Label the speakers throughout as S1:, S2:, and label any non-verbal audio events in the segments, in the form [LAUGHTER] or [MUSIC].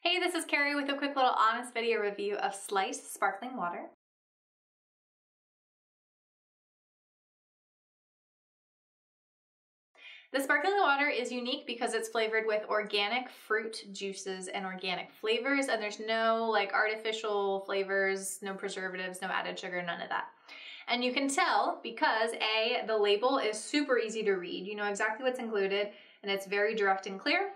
S1: Hey, this is Carrie with a quick little honest video review of Slice Sparkling Water. The sparkling water is unique because it's flavored with organic fruit juices and organic flavors and there's no like artificial flavors, no preservatives, no added sugar, none of that. And you can tell because A, the label is super easy to read. You know exactly what's included and it's very direct and clear.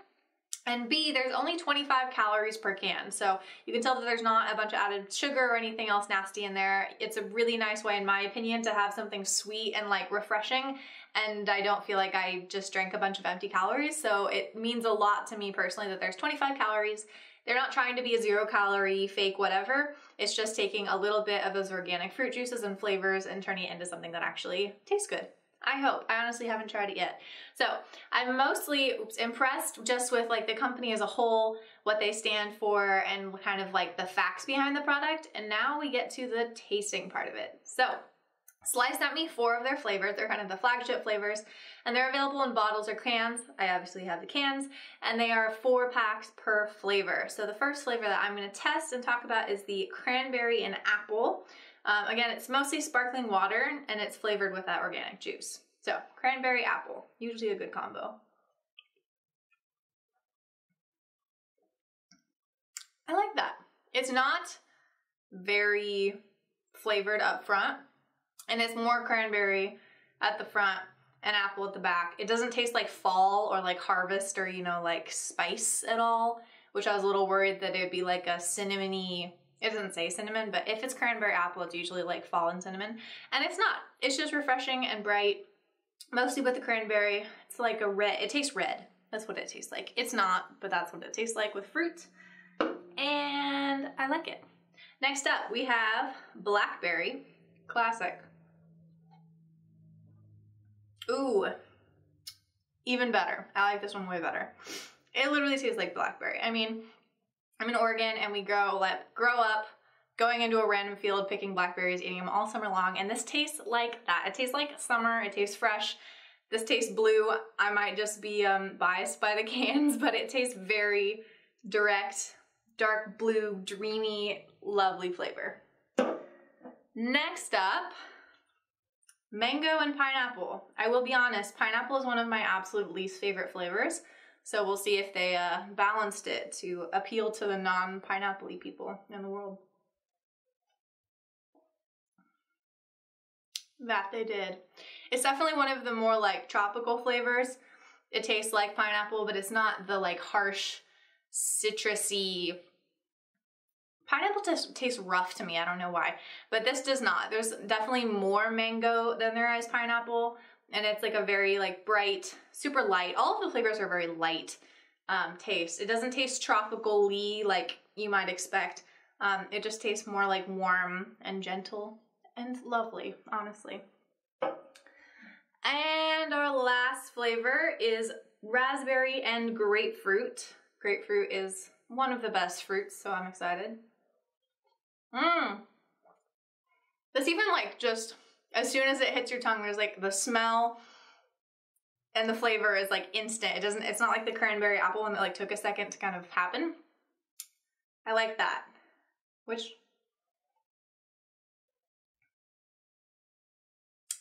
S1: And B, there's only 25 calories per can. So you can tell that there's not a bunch of added sugar or anything else nasty in there. It's a really nice way, in my opinion, to have something sweet and like refreshing. And I don't feel like I just drank a bunch of empty calories. So it means a lot to me personally that there's 25 calories. They're not trying to be a zero calorie fake whatever. It's just taking a little bit of those organic fruit juices and flavors and turning it into something that actually tastes good. I hope. I honestly haven't tried it yet. So I'm mostly oops, impressed just with like the company as a whole, what they stand for, and kind of like the facts behind the product. And now we get to the tasting part of it. So Slice sent me four of their flavors. They're kind of the flagship flavors, and they're available in bottles or cans. I obviously have the cans, and they are four packs per flavor. So the first flavor that I'm gonna test and talk about is the cranberry and apple. Um, again, it's mostly sparkling water and it's flavored with that organic juice. So cranberry apple, usually a good combo. I like that. It's not very flavored up front and it's more cranberry at the front and apple at the back. It doesn't taste like fall or like harvest or, you know, like spice at all, which I was a little worried that it'd be like a cinnamony it doesn't say cinnamon, but if it's cranberry apple, it's usually like fall and cinnamon. And it's not. It's just refreshing and bright, mostly with the cranberry. It's like a red, it tastes red. That's what it tastes like. It's not, but that's what it tastes like with fruit. And I like it. Next up, we have blackberry, classic. Ooh, even better. I like this one way better. It literally tastes like blackberry. I mean, I'm in Oregon and we grow like grow up going into a random field, picking blackberries, eating them all summer long, and this tastes like that. It tastes like summer, it tastes fresh. This tastes blue. I might just be um, biased by the [LAUGHS] cans, but it tastes very direct, dark blue, dreamy, lovely flavor. Next up, mango and pineapple. I will be honest, pineapple is one of my absolute least favorite flavors. So we'll see if they uh, balanced it to appeal to the non-pineapple people in the world. That they did. It's definitely one of the more like tropical flavors. It tastes like pineapple, but it's not the like harsh, citrusy. Pineapple just tastes rough to me. I don't know why, but this does not. There's definitely more mango than there is pineapple and it's like a very like bright, super light. All of the flavors are very light um, taste. It doesn't taste tropical-y like you might expect. Um, it just tastes more like warm and gentle and lovely, honestly. And our last flavor is raspberry and grapefruit. Grapefruit is one of the best fruits, so I'm excited. Mmm. This even like just as soon as it hits your tongue, there's like the smell and the flavor is like instant. It doesn't, it's not like the cranberry apple one that like took a second to kind of happen. I like that. Which,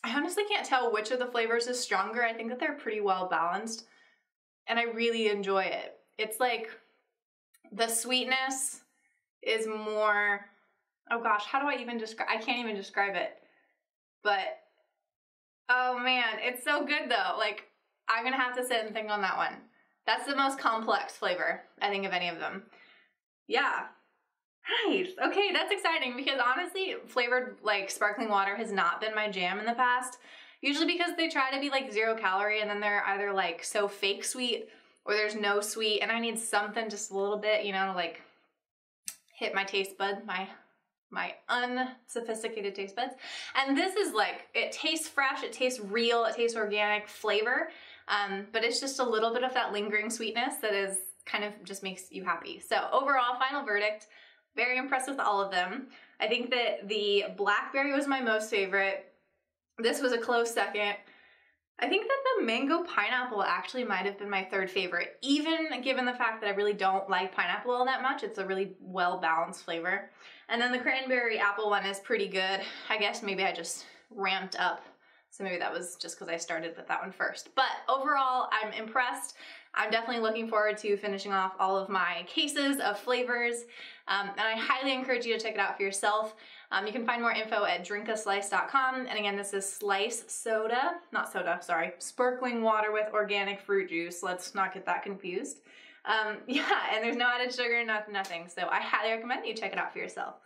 S1: I honestly can't tell which of the flavors is stronger. I think that they're pretty well balanced and I really enjoy it. It's like the sweetness is more, oh gosh, how do I even describe, I can't even describe it. But oh man, it's so good though. Like I'm gonna have to sit and think on that one. That's the most complex flavor, I think, of any of them. Yeah. Nice. Okay, that's exciting because honestly, flavored like sparkling water has not been my jam in the past. Usually because they try to be like zero calorie and then they're either like so fake sweet or there's no sweet and I need something just a little bit, you know, like hit my taste bud, my my unsophisticated taste buds. And this is like, it tastes fresh, it tastes real, it tastes organic flavor, um, but it's just a little bit of that lingering sweetness that is kind of just makes you happy. So overall, final verdict, very impressed with all of them. I think that the blackberry was my most favorite. This was a close second. I think that the mango pineapple actually might have been my third favorite, even given the fact that I really don't like pineapple all that much. It's a really well balanced flavor. And then the cranberry apple one is pretty good. I guess maybe I just ramped up. So maybe that was just because I started with that one first. But overall, I'm impressed. I'm definitely looking forward to finishing off all of my cases of flavors. Um, and I highly encourage you to check it out for yourself. Um, you can find more info at drinkaslice.com. And again, this is slice soda, not soda, sorry, sparkling water with organic fruit juice. Let's not get that confused. Um, [LAUGHS] yeah, and there's no added sugar, not, nothing. So I highly recommend you check it out for yourself.